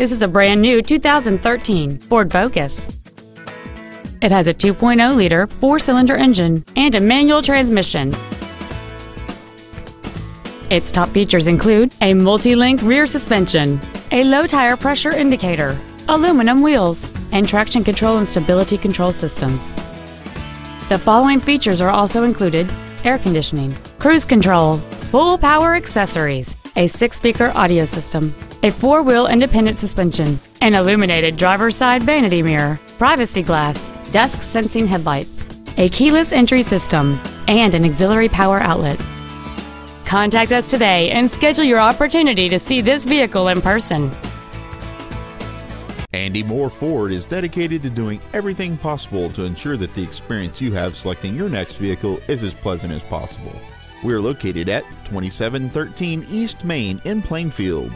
This is a brand new 2013 Ford Focus. It has a 2.0-liter four-cylinder engine and a manual transmission. Its top features include a multi-link rear suspension, a low tire pressure indicator, aluminum wheels, and traction control and stability control systems. The following features are also included air conditioning, cruise control, full power accessories, a six-speaker audio system, a four-wheel independent suspension, an illuminated driver's side vanity mirror, privacy glass, dusk sensing headlights, a keyless entry system, and an auxiliary power outlet. Contact us today and schedule your opportunity to see this vehicle in person. Andy Mohr Ford is dedicated to doing everything possible to ensure that the experience you have selecting your next vehicle is as pleasant as possible. We are located at 2713 East Main in Plainfield.